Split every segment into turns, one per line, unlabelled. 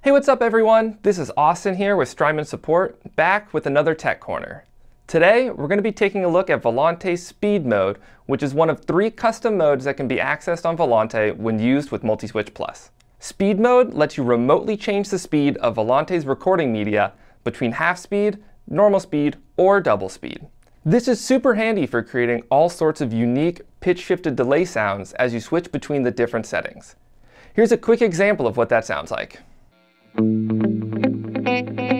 Hey, what's up everyone? This is Austin here with Strymon Support, back with another Tech Corner. Today, we're going to be taking a look at Volante's Speed Mode, which is one of three custom modes that can be accessed on Volante when used with Multiswitch Plus. Speed Mode lets you remotely change the speed of Volante's recording media between half speed, normal speed, or double speed. This is super handy for creating all sorts of unique pitch-shifted delay sounds as you switch between the different settings. Here's a quick example of what that sounds like. Thank you.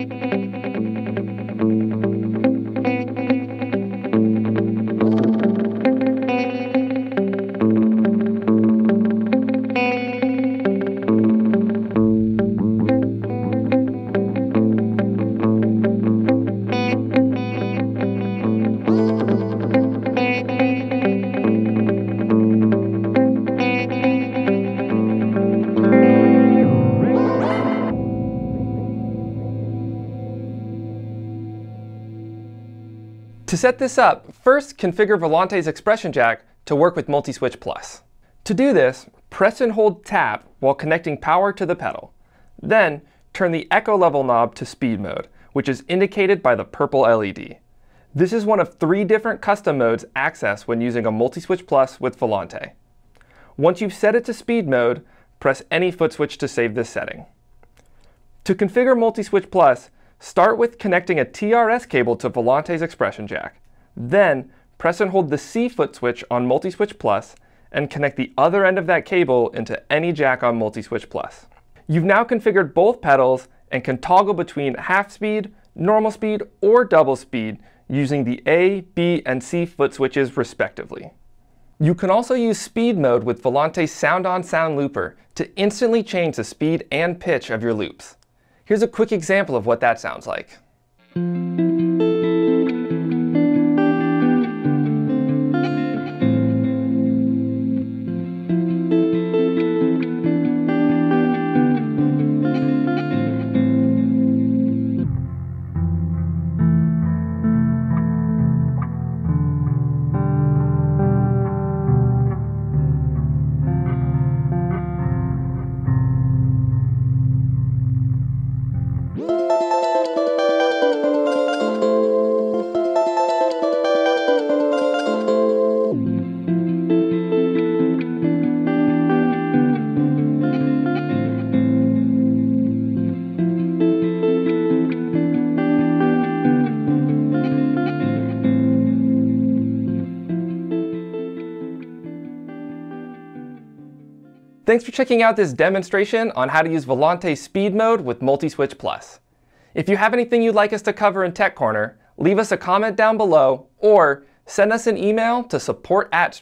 To set this up, first configure Volante's Expression Jack to work with Multiswitch Plus. To do this, press and hold Tap while connecting power to the pedal. Then, turn the echo level knob to speed mode, which is indicated by the purple LED. This is one of three different custom modes accessed when using a Multiswitch Plus with Volante. Once you've set it to speed mode, press any foot switch to save this setting. To configure Multiswitch Plus, Start with connecting a TRS cable to Volante's expression jack. Then, press and hold the C foot switch on Multiswitch Plus and connect the other end of that cable into any jack on Multiswitch Plus. You've now configured both pedals and can toggle between half speed, normal speed, or double speed using the A, B, and C foot switches respectively. You can also use speed mode with Volante's Sound on Sound Looper to instantly change the speed and pitch of your loops. Here's a quick example of what that sounds like. Thanks for checking out this demonstration on how to use Volante Speed Mode with Multiswitch Plus. If you have anything you'd like us to cover in Tech Corner, leave us a comment down below or send us an email to support at.